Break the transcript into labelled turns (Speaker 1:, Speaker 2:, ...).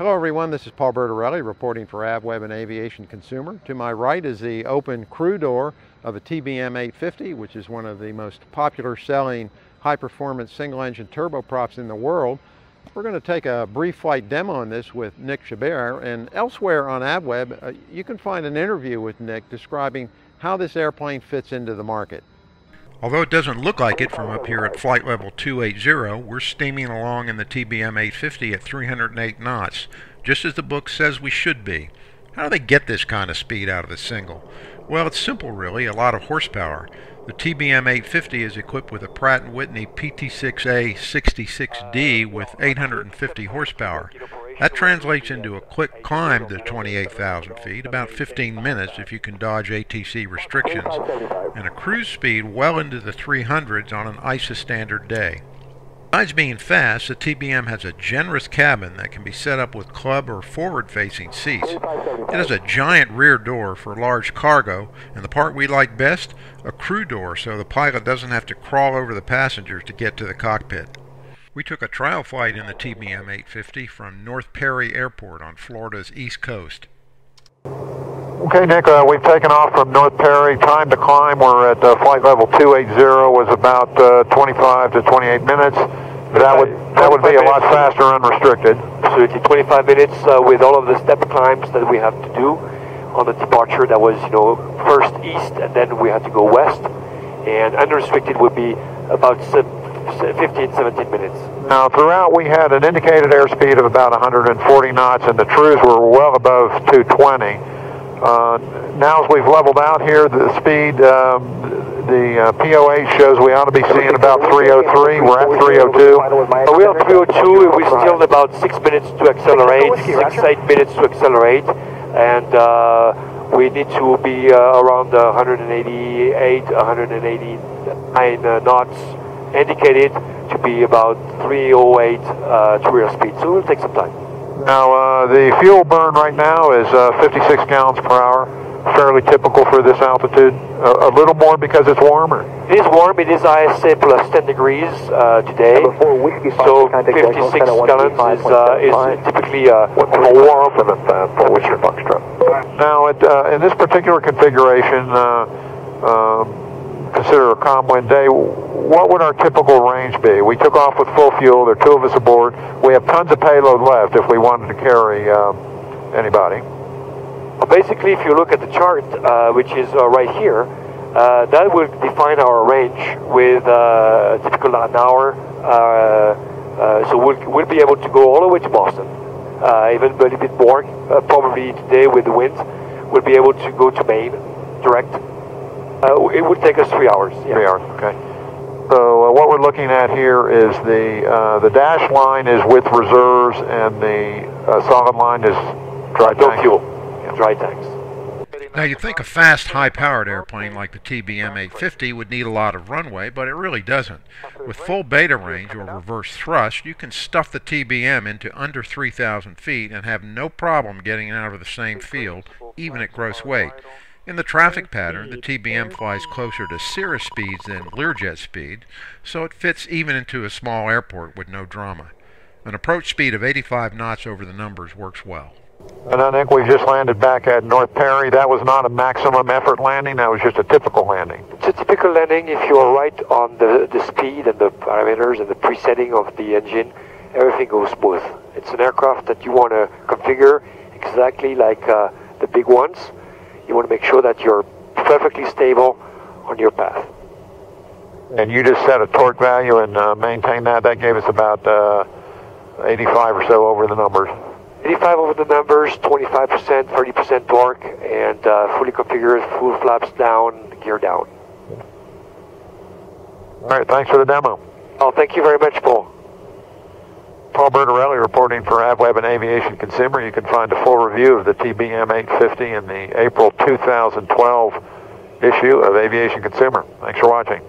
Speaker 1: Hello everyone, this is Paul Bertorelli reporting for AvWeb and Aviation Consumer. To my right is the open crew door of a TBM 850, which is one of the most popular selling high-performance single-engine turboprops in the world. We're going to take a brief flight demo on this with Nick Chabbert, and elsewhere on AvWeb, uh, you can find an interview with Nick describing how this airplane fits into the market.
Speaker 2: Although it doesn't look like it from up here at flight level 280, we're steaming along in the TBM 850 at 308 knots, just as the book says we should be. How do they get this kind of speed out of a single? Well, it's simple really, a lot of horsepower. The TBM 850 is equipped with a Pratt & Whitney PT6A 66D with 850 horsepower. That translates into a quick climb to 28,000 feet, about 15 minutes if you can dodge ATC restrictions, and a cruise speed well into the 300s on an ISA standard day. Besides being fast, the TBM has a generous cabin that can be set up with club or forward-facing seats. It has a giant rear door for large cargo, and the part we like best, a crew door so the pilot doesn't have to crawl over the passengers to get to the cockpit. We took a trial flight in the TBM 850 from North Perry Airport on Florida's east coast.
Speaker 3: Okay, Nick, uh, we've taken off from North Perry. Time to climb, we're at uh, flight level 280, was about uh, 25 to 28 minutes. That would that would be a lot faster unrestricted.
Speaker 4: Absolutely, 25 minutes uh, with all of the step climbs that we have to do on the departure. That was, you know, first east and then we had to go west. And unrestricted would be about 15, 17 minutes.
Speaker 3: Now, throughout we had an indicated airspeed of about 140 knots, and the trues were well above 220. Uh, now, as we've leveled out here, the speed, um, the uh, POA shows we ought to be seeing about 303. We're at 302.
Speaker 4: We're at 302. We're still about six minutes to accelerate, six, eight minutes to accelerate, and uh, we need to be uh, around 188, 189 uh, knots indicated to be about 308 uh, to real speed, so it will take some time.
Speaker 3: Now, uh, the fuel burn right now is uh, 56 gallons per hour, fairly typical for this altitude. a little more because it's warmer.
Speaker 4: It is warm. It is ISA plus 10 degrees uh, today. So 56 gallons is, uh, is typically uh,
Speaker 3: more warm than a for Whiskey Foxtrot. Now, it, in this particular configuration, um, consider a calm wind day, what would our typical range be? We took off with full fuel. There are two of us aboard. We have tons of payload left if we wanted to carry um, anybody.
Speaker 4: Well, basically, if you look at the chart, uh, which is uh, right here, uh, that will define our range with uh, typical an hour. Uh, uh, so we'll, we'll be able to go all the way to Boston, even a little bit more, probably today with the wind. We'll be able to go to Maine direct uh, it would take us three hours.
Speaker 3: Yeah. Three hours, okay. So uh, what we're looking at here is the uh, the dash line is with reserves and the uh, solid line is dry
Speaker 4: no tanks. fuel, yeah. dry tanks.
Speaker 2: Now you'd think a fast, high-powered airplane like the TBM 850 would need a lot of runway, but it really doesn't. With full beta range or reverse thrust, you can stuff the TBM into under 3,000 feet and have no problem getting out of the same field, even at gross weight. In the traffic pattern, the TBM flies closer to Cirrus speeds than Learjet speed, so it fits even into a small airport with no drama. An approach speed of 85 knots over the numbers works well.
Speaker 3: And I think we just landed back at North Perry. That was not a maximum effort landing, that was just a typical landing.
Speaker 4: It's a typical landing if you are right on the, the speed and the parameters and the presetting of the engine, everything goes smooth. It's an aircraft that you want to configure exactly like uh, the big ones you want to make sure that you're perfectly stable on your path.
Speaker 3: And you just set a torque value and uh, maintain that. That gave us about uh, 85 or so over the numbers.
Speaker 4: 85 over the numbers, 25%, 30% torque, and uh, fully configured, full flaps down, gear down.
Speaker 3: All right, thanks for the demo.
Speaker 4: Oh, thank you very much, Paul.
Speaker 3: Paul Bertorelli reporting for AvWeb and Aviation Consumer. You can find a full review of the TBM 850 in the April 2012 issue of Aviation Consumer. Thanks for watching.